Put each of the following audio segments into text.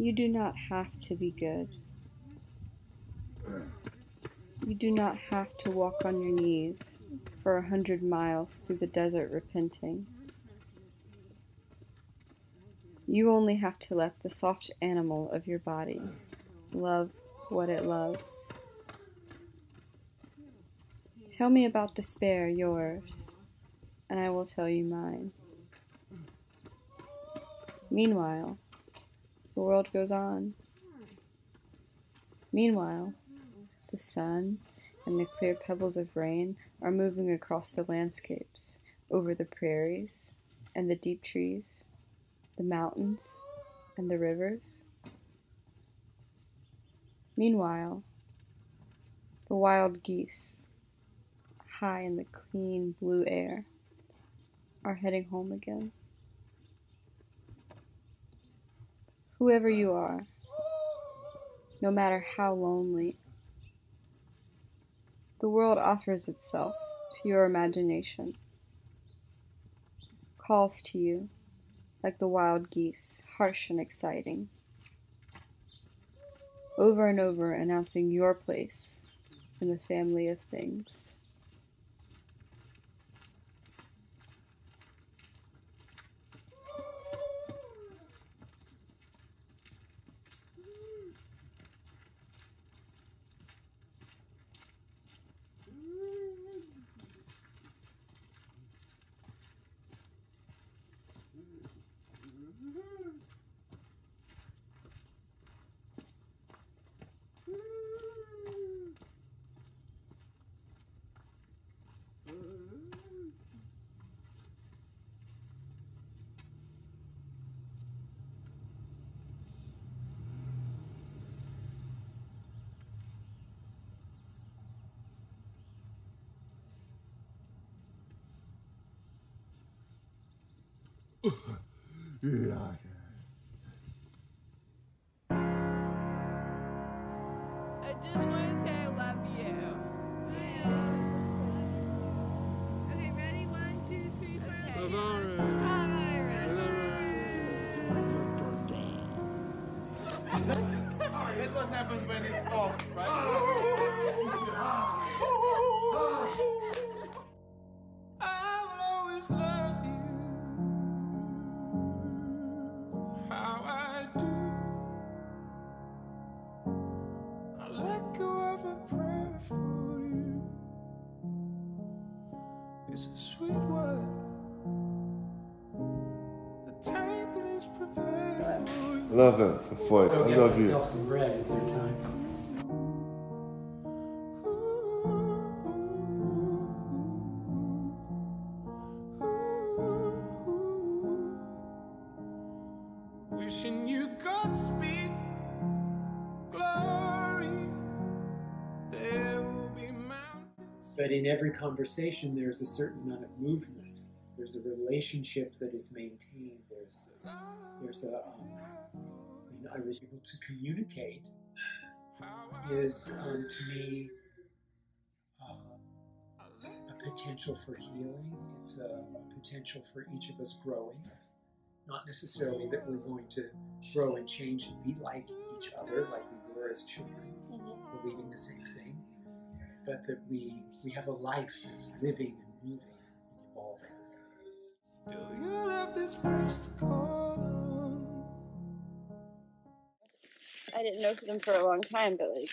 You do not have to be good. You do not have to walk on your knees for a hundred miles through the desert repenting. You only have to let the soft animal of your body love what it loves. Tell me about despair, yours, and I will tell you mine. Meanwhile, the world goes on. Meanwhile, the sun and the clear pebbles of rain are moving across the landscapes, over the prairies and the deep trees, the mountains and the rivers. Meanwhile, the wild geese, high in the clean blue air, are heading home again. Whoever you are, no matter how lonely, the world offers itself to your imagination, calls to you like the wild geese, harsh and exciting, over and over announcing your place in the family of things. Yeah. I just want to say I love you. Okay, ready? One, two, three, four. Okay. That's what happens when it's off, right? I will always love Love it. Foi. Go I love you. myself some bread. Is there time? But in every conversation, there's a certain amount of movement. There's a relationship that is maintained. There's there's a. Um, I, mean, I was able to communicate is um, to me uh, a potential for healing. It's a, a potential for each of us growing. Not necessarily that we're going to grow and change and be like each other, like we were as children, believing the same thing, but that we we have a life that's living and moving and evolving. Still, you'll have this place to call home. I didn't know them for a long time, but like,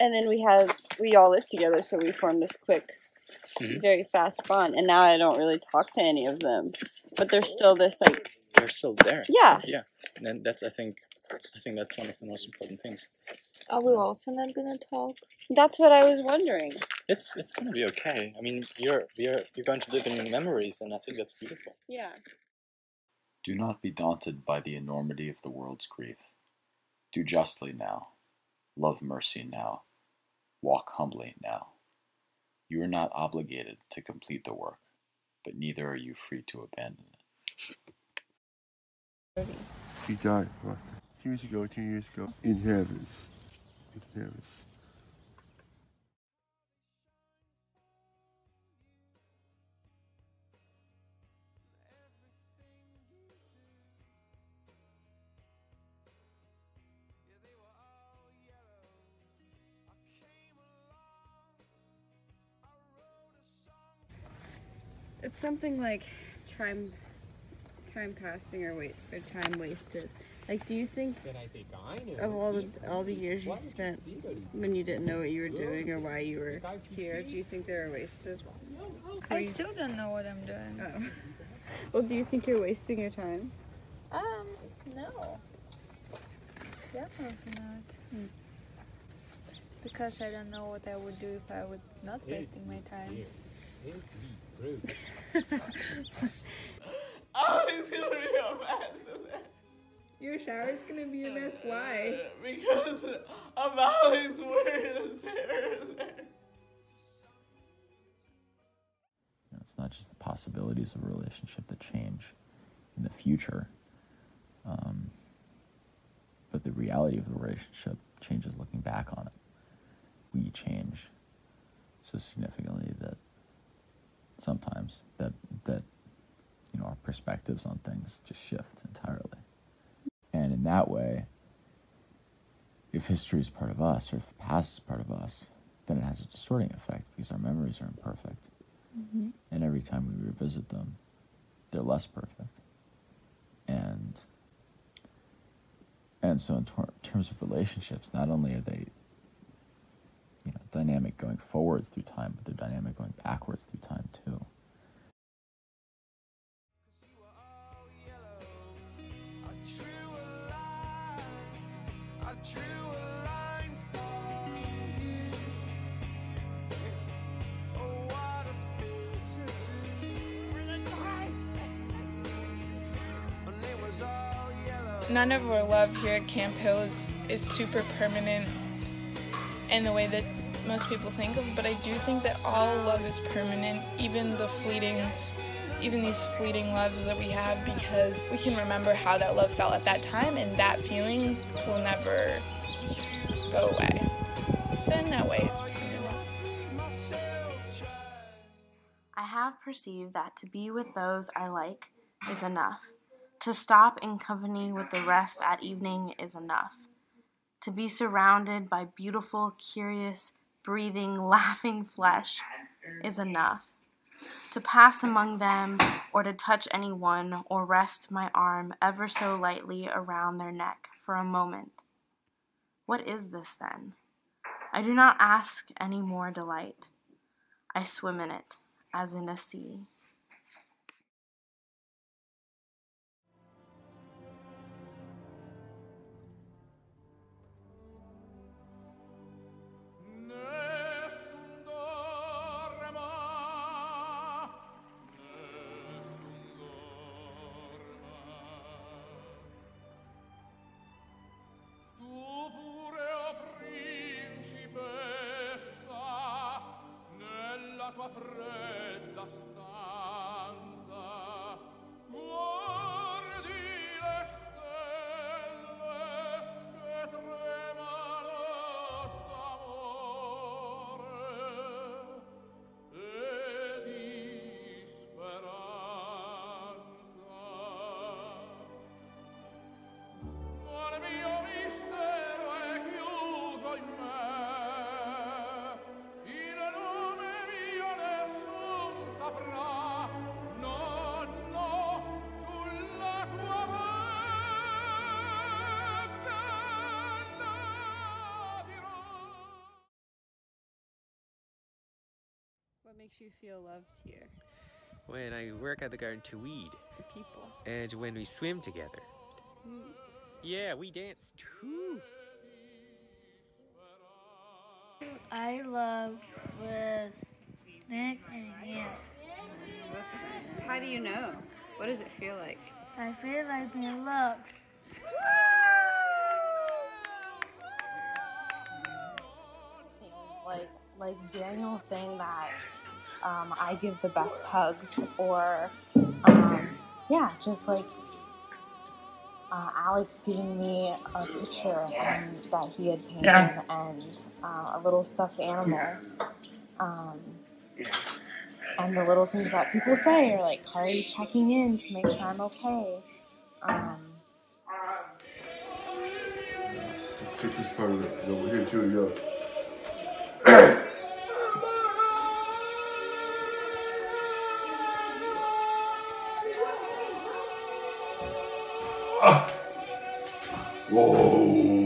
and then we have we all lived together, so we formed this quick, Mhm. very fast bond. And now I don't really talk to any of them, but there's still this like, They're still there. Yeah. Yeah. And that's I think I think that's one of the most important things. Are we also not gonna talk? That's what I was wondering. It's it's gonna be okay. I mean you're you're you're going to live in memories and I think that's beautiful. Yeah. Do not be daunted by the enormity of the world's grief. Do justly now. Love mercy now. Walk humbly now. You are not obligated to complete the work, but neither are you free to abandon it. He died what, two years ago, two years ago. In heavens it's something like time time passing or wait or time wasted. Like, do you think Then I think I know. of all the all the years you spent see what he- when you didn't know what you were doing or why you were here, do you think they were wasted? I still don't know what I'm doing. Oh. Well, do you think you're wasting your time? Um, no. Definitely not. Because I don't know what I would do if I was not wasting my time. It's be rude. Oh, it's gonna be a mess. Your shower's gonna be a mess. Why? Because I'm always wearing his hair. You know, it's not just the possibilities of a relationship that change in the future, um, but the reality of the relationship changes looking back on it. We change so significantly that sometimes that that you know our perspectives on things just shift entirely. And in that way, if history is part of us or if the past is part of us, then it has a distorting effect because our memories are imperfect. Mm-hmm. And every time we revisit them, they're less perfect. And and so in tor- terms of relationships, not only are they you know dynamic going forwards through time, but they're dynamic going backwards through time too. None of our love here at Camphill is, is super permanent in the way that most people think of, but I do think that all love is permanent, even the fleeting, even these fleeting loves that we have, because we can remember how that love felt at that time, and that feeling will never go away. So in that way, it's permanent. I have perceived that to be with those I like is enough. To stop in company with the rest at evening is enough. To be surrounded by beautiful, curious, breathing, laughing flesh is enough. To pass among them, or to touch anyone, or rest my arm ever so lightly around their neck for a moment. What is this then? I do not ask any more delight. I swim in it, as in a sea. Makes you feel loved here? When I work at the garden to weed, The people. and when we swim together. Mm. Yeah, we dance too. I love with Nick and Ian. How do you know? What does it feel like? I feel like being loved. like like Daniel saying that um, I give the best hugs, or um, yeah, just like uh, Alex giving me a picture um, that he had painted Yeah. and uh, a little stuffed animal. Um, and the little things that people say are like Carly checking in to make sure I'm okay. Um, Take this part of it over here too, yeah. Whoa.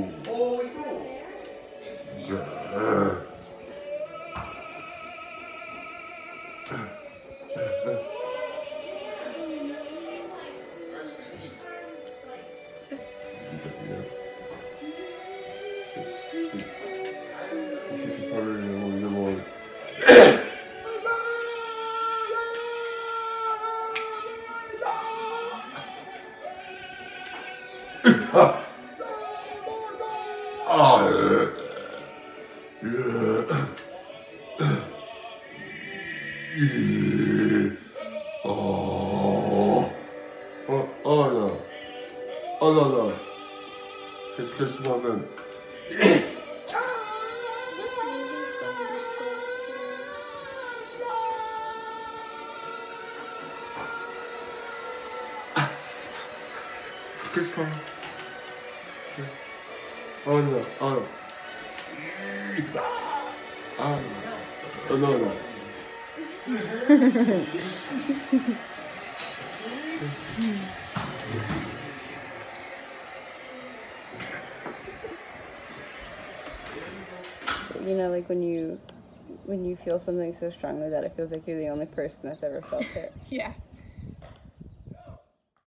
Oh no, no. Qu'est-ce que je moi-même? Qu'est-ce que Oh no. oh non. Ah non. Oh non, non. You know, like when you when you feel something so strongly that it feels like you're the only person that's ever felt it. Yeah.